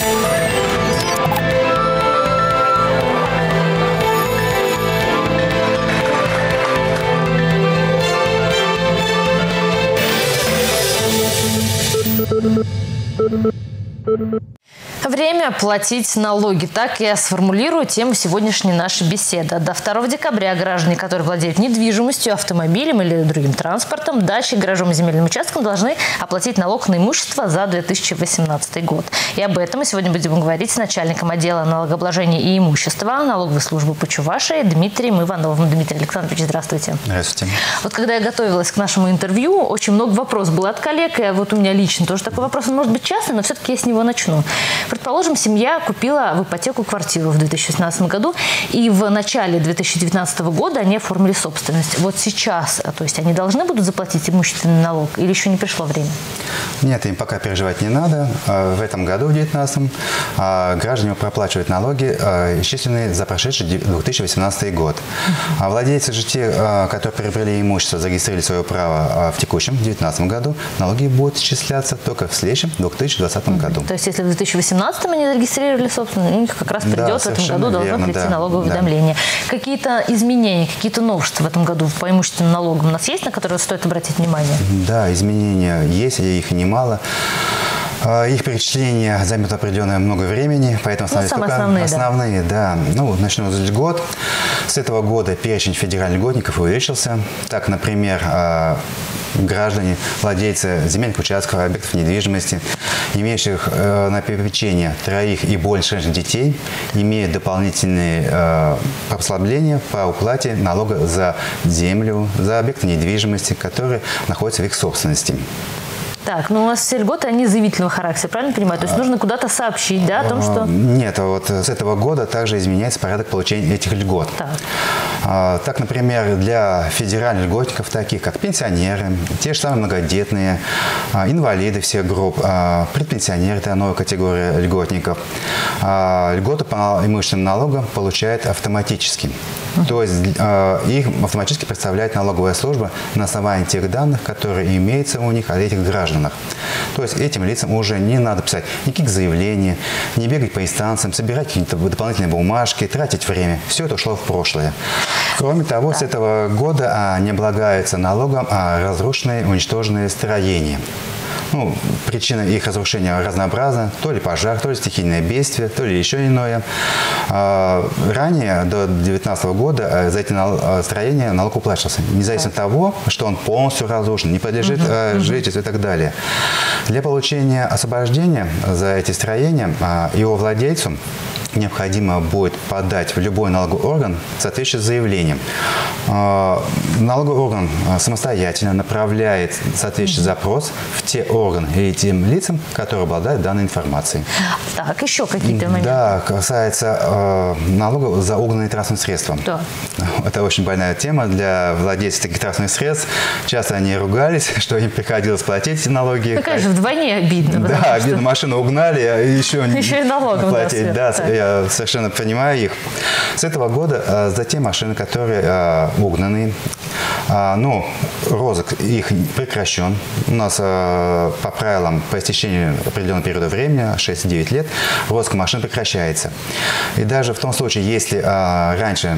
Thank you. Время платить налоги. Так я сформулирую тему сегодняшней нашей беседы. До 2 декабря граждане, которые владеют недвижимостью, автомобилем или другим транспортом, дачей, гаражом и земельным участком, должны оплатить налог на имущество за 2018 год. И об этом мы сегодня будем говорить с начальником отдела налогообложения и имущества налоговой службы по Чувашии Дмитрием Ивановым. Дмитрий Александрович, здравствуйте. Здравствуйте. Вот когда я готовилась к нашему интервью, очень много вопросов было от коллег, и вот у меня лично тоже такой вопрос, он может быть частный, но все-таки я с него начну. Предположим, семья купила в ипотеку квартиру в 2016 году, и в начале 2019 года они оформили собственность. Вот сейчас, то есть они должны будут заплатить имущественный налог или еще не пришло время? Нет, им пока переживать не надо. А, в этом году, в 2019, а, граждане проплачивают налоги, а, исчисленные за прошедший 2018 год. А владельцы же те, которые приобрели имущество, зарегистрировали свое право в текущем 2019 году, налоги будут исчисляться только в следующем 2020 году. То есть если в 2018 они зарегистрировали собственно, у них как раз придет да, в этом году должно верно, прийти да, налоговое да. уведомление. Какие-то изменения, какие-то новшества в этом году по имущественным налогам у нас есть, на которые стоит обратить внимание? Да, изменения есть, их немало. А, их перечисление займет определенное много времени, поэтому ну, самые основные, основные да. да. Ну, начну с льгот. С этого года перечень федеральных льготников увеличился. Так, например, а, граждане, владельцы земельных участков, объектов недвижимости, имеющих э, на попечение троих и больше детей, имеют дополнительные э, послабления по уплате налога за землю, за объекты недвижимости, которые находятся в их собственности. Так, ну у вас все льготы, они заявительного характера, правильно понимаю? То есть нужно куда-то сообщить, да, о том, что... Нет, а вот с этого года также изменяется порядок получения этих льгот. Так, а, так например, для федеральных льготников, таких как пенсионеры, те же самые многодетные, а, инвалиды всех групп, предпенсионеры, это новая категория льготников, льготы по имущественным налогам получают автоматически. То есть их автоматически представляет налоговая служба на основании тех данных, которые имеются у них от этих граждан гражданах. То есть этим лицам уже не надо писать никаких заявлений, не бегать по инстанциям, собирать какие-то дополнительные бумажки, тратить время. Все это ушло в прошлое. Кроме того, с этого года а, не облагаются налогом а разрушенные, уничтоженные строения. Ну, причина их разрушения разнообразна. То ли пожар, то ли стихийное бедствие, то ли еще иное. А, ранее, до 2019 года, э, за эти э, строения налог уплачивался. Независимо от того, что он полностью разрушен, не подлежит угу, жительству и так далее. Для получения освобождения за эти строения а, его владельцу необходимо будет подать в любой налоговый орган соответствующее заявление. А, налоговый орган а, самостоятельно направляет соответствующий запрос в те органы или тем лицам, которые обладают данной информацией. Так, еще какие-то моменты? Да, касается э, налога за угнанные транспортные средства. Да. Это очень больная тема для владельцев таких транспортных средств. Часто они ругались, что им приходилось платить налоги. Ну, конечно, вдвойне обидно. Да, обидно, что... машину угнали, а еще, еще и налогом платить. Да, да я совершенно понимаю их. С этого года а, за те машины, которые а, угнаны, а, ну, розыск их прекращен. У нас по правилам по истечению определенного периода времени, 6-9 лет, розыск машин прекращается. И даже в том случае, если раньше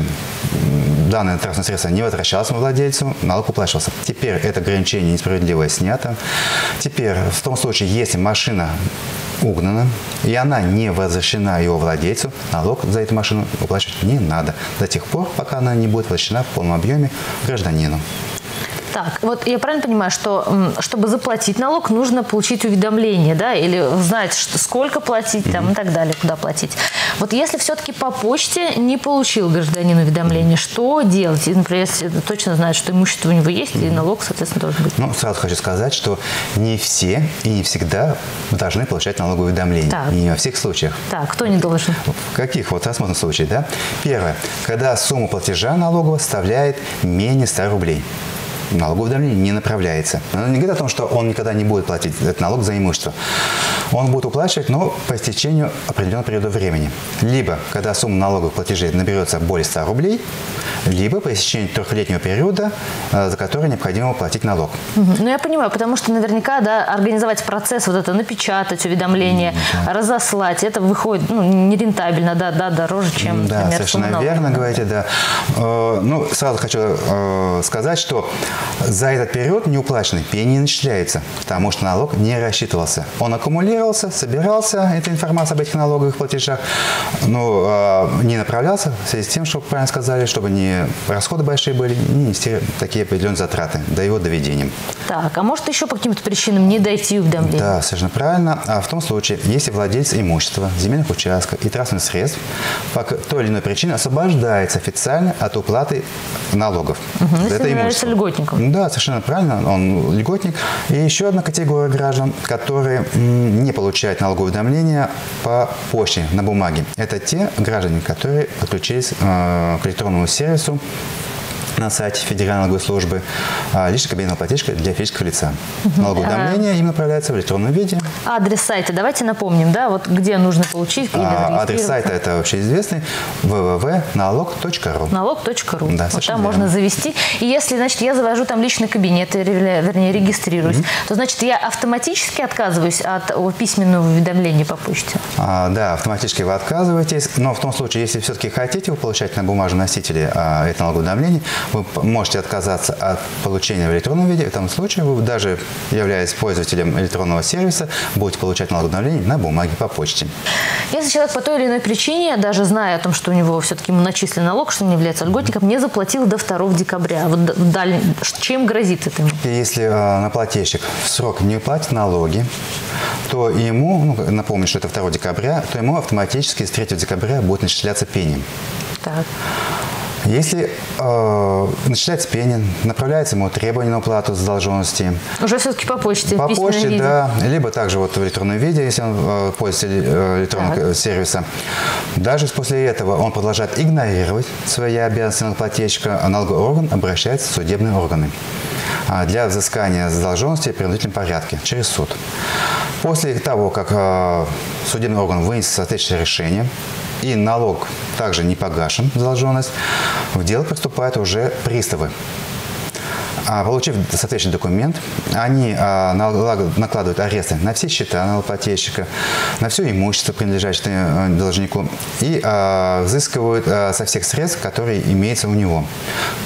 данное транспортное средство не возвращалось владельцу, налог уплачивался. Теперь это ограничение несправедливое снято. Теперь в том случае, если машина угнана, и она не возвращена его владельцу, налог за эту машину уплачивать не надо до тех пор, пока она не будет возвращена в полном объеме гражданину. Так, вот я правильно понимаю, что чтобы заплатить налог, нужно получить уведомление, да, или знать, что, сколько платить там и так далее, куда платить. Вот если все-таки по почте не получил гражданин уведомление, что делать? И, например, если точно знает, что имущество у него есть, и налог, соответственно, должен быть. Ну, сразу хочу сказать, что не все и не всегда должны получать налоговое уведомление. Так. Не во всех случаях. Так, кто не должен? В каких? Вот рассмотрим случаи, да? Первое. Когда сумма платежа налогового составляет менее 100 рублей. Налоговое уведомление не направляется. Оно не говорит о том, что он никогда не будет платить этот налог за имущество. Он будет уплачивать, но по истечению определенного периода времени. Либо, когда сумма налоговых платежей наберется более 100 рублей, либо по истечении трехлетнего периода, э, за который необходимо платить налог. Ну, я понимаю, потому что наверняка, да, организовать процесс, вот это, напечатать уведомление, mm-hmm. разослать, это выходит ну, нерентабельно, да, да, дороже, чем, Да, например, совершенно верно говорите, да. Э, ну, сразу хочу э, сказать, что за этот период неуплаченный пени не начисляется, потому что налог не рассчитывался. Он аккумулировался, собирался, эта информация об этих налоговых платежах, но не направлялся в связи с тем, что правильно сказали, чтобы не расходы большие были, не нести такие определенные затраты до его доведения. Так, а может еще по каким-то причинам не дойти уведомления? Да, совершенно правильно. А в том случае, если владелец имущества, земельных участков и транспортных средств по той или иной причине освобождается официально от уплаты налогов. Угу, если это имущество. льготником. Да, совершенно правильно, он льготник. И еще одна категория граждан, которые не получают налоговое уведомление по почте на бумаге. Это те граждане, которые подключились э, к электронному сервису на сайте Федеральной налоговой службы а, личная кабинетная платежка для физического лица. Угу. Налогоуведомление им направляется в электронном виде. Адрес сайта давайте напомним, да, вот где нужно получить а, Адрес сайта это вообще известный www.налог.ру Налог.ру. Да, вот там верно. можно завести. И если, значит, я завожу там личный кабинет, вернее, регистрируюсь, угу. то, значит, я автоматически отказываюсь от письменного уведомления по почте? А, да, автоматически вы отказываетесь, но в том случае, если все-таки хотите вы получать на бумажном носителе а, это налогоуведомление, вы можете отказаться от получения в электронном виде. В этом случае вы даже являясь пользователем электронного сервиса, будете получать налогообновление на бумаге по почте. Если человек по той или иной причине, даже зная о том, что у него все-таки начислен налог, что он является льготником, не заплатил до 2 декабря, вот даль... чем грозит это ему? Если э, наплательщик в срок не платит налоги, то ему, ну, напомню, что это 2 декабря, то ему автоматически с 3 декабря будет начисляться пени. Так. Если э, начинается пенин, направляется ему требование на уплату задолженности. Уже все-таки по почте. По почте, виде. да. Либо также вот в электронном виде, если он э, пользуется э, электронного так. сервиса. Даже после этого он продолжает игнорировать свои обязанности налогоплательщика, а налоговый орган обращается в судебные органы а, для взыскания задолженности в принудительном порядке через суд. После того, как э, судебный орган вынесет соответствующее решение, и налог также не погашен, задолженность, в дело поступают уже приставы. А, получив соответствующий документ, они а, накладывают аресты на все счета налогоплательщика, на все имущество, принадлежащее э, должнику, и а, взыскивают со всех средств, которые имеются у него.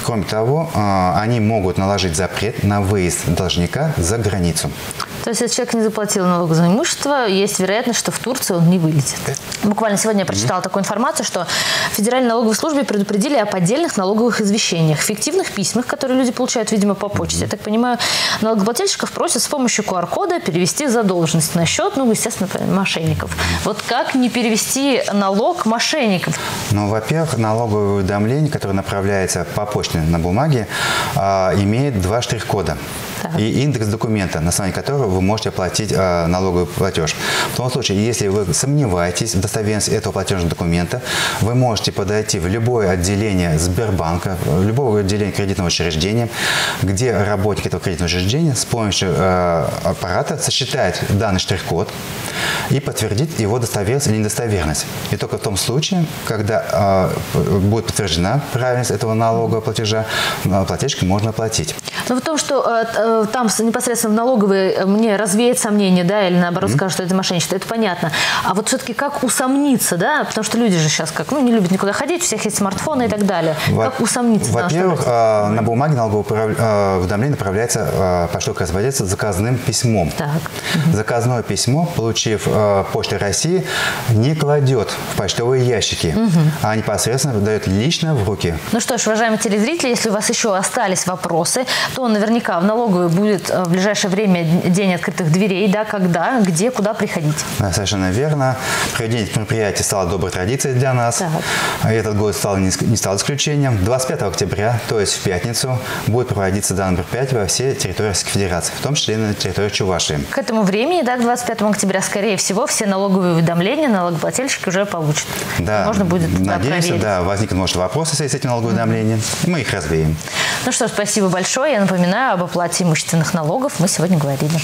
Кроме того, они могут наложить запрет на выезд должника за границу. То есть, если человек не заплатил налог за имущество, есть вероятность, что в Турцию он не вылетит. Буквально сегодня я прочитала mm-hmm. такую информацию, что Федеральной налоговой службе предупредили о поддельных налоговых извещениях, фиктивных письмах, которые люди получают, видимо, по почте. Mm-hmm. Я так понимаю, налогоплательщиков просят с помощью QR-кода перевести задолженность на счет, ну, естественно, мошенников. Вот как не перевести налог мошенников? Ну, во-первых, налоговое уведомление, которое направляется по почте на бумаге, а, имеет два штрих-кода и индекс документа, на основании которого вы можете оплатить э, налоговый платеж. В том случае, если вы сомневаетесь в достоверности этого платежного документа, вы можете подойти в любое отделение Сбербанка, в любое отделение кредитного учреждения, где работник этого кредитного учреждения с помощью э, аппарата сосчитает данный штрих-код и подтвердит его достоверность или недостоверность. И только в том случае, когда э, будет подтверждена правильность этого налогового платежа, платежку можно оплатить. Но в том, что э, э, там непосредственно в налоговой э, мне развеет сомнения, да, или наоборот mm-hmm. скажут, что это мошенничество, это понятно. А вот все-таки как усомниться, да, потому что люди же сейчас как, ну, не любят никуда ходить, у всех есть смартфоны и так далее. Во- как усомниться? Во-первых, э, на бумаге налоговое э, уведомление направляется э, почтовый корреспондент заказным письмом. Так. Mm-hmm. Заказное письмо, получив э, Почта России, не кладет в почтовые ящики, mm-hmm. а непосредственно дает лично в руки. Ну что ж, уважаемые телезрители, если у вас еще остались вопросы, то наверняка в налоговой будет э, в ближайшее время день открытых дверей, да, когда, где, куда приходить. Да, совершенно верно. Проведение мероприятия стало доброй традицией для нас. Так. Этот год стал, не, не стал исключением. 25 октября, то есть в пятницу, будет проводиться данное мероприятие во всей территории Российской Федерации, в том числе и на территории Чувашии. К этому времени, да, к 25 октября, скорее всего, все налоговые уведомления налогоплательщики уже получат. Да, Можно будет надеемся, да, да возникнут, может, вопросы с этим налоговым уведомлением, и мы их развеем. Ну что, спасибо большое. Я Напоминаю, об оплате имущественных налогов мы сегодня говорили.